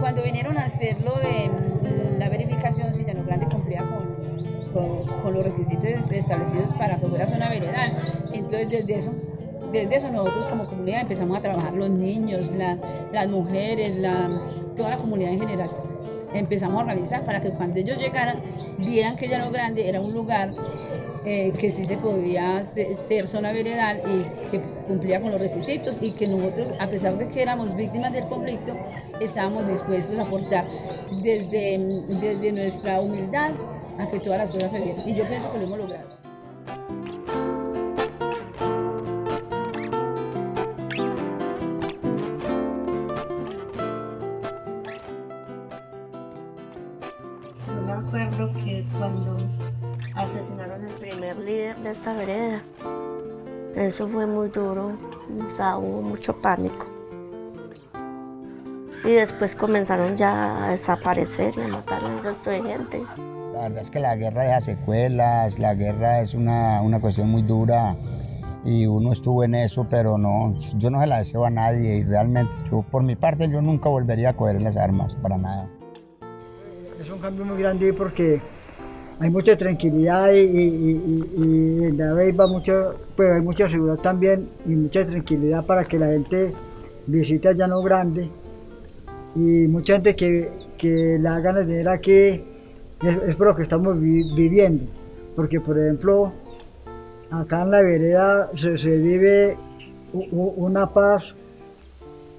Cuando vinieron a hacer lo de mm, la verificación, si Llano Grande cumplía con, con, los requisitos establecidos para que fuera zona veredal, entonces desde eso desde eso nosotros como comunidad empezamos a trabajar los niños, la- las mujeres, toda la comunidad en general. Empezamos a organizar para que cuando ellos llegaran vieran que Llano Grande era un lugar eh, que sí se podía se- ser zona veredal y que cumplía con los requisitos y que nosotros, a pesar de que éramos víctimas del conflicto, estábamos dispuestos a aportar desde, desde nuestra humildad a que todas las cosas se dieran. Y yo pienso que lo hemos logrado. Me acuerdo que cuando asesinaron al primer líder de esta vereda, eso fue muy duro, o sea, hubo mucho pánico. Y después comenzaron ya a desaparecer y a matar al resto de gente. La verdad es que la guerra deja secuelas, la guerra es una, una cuestión muy dura y uno estuvo en eso, pero no, yo no se la deseo a nadie y realmente yo, por mi parte, yo nunca volvería a coger las armas, para nada. Es un cambio muy grande porque hay mucha tranquilidad y, en la vez va mucho, pues hay mucha seguridad también y mucha tranquilidad para que la gente visite a Llano Grande y mucha gente que, que la hagan de venir aquí es, por lo que estamos vi- viviendo, porque por ejemplo acá en la vereda se, vive una paz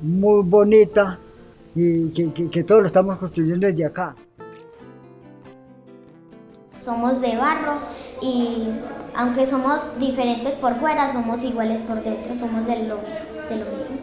muy bonita y que, que, que todo lo estamos construyendo desde acá. Somos de barro y aunque somos diferentes por fuera, somos iguales por dentro, somos de lo, de lo mismo.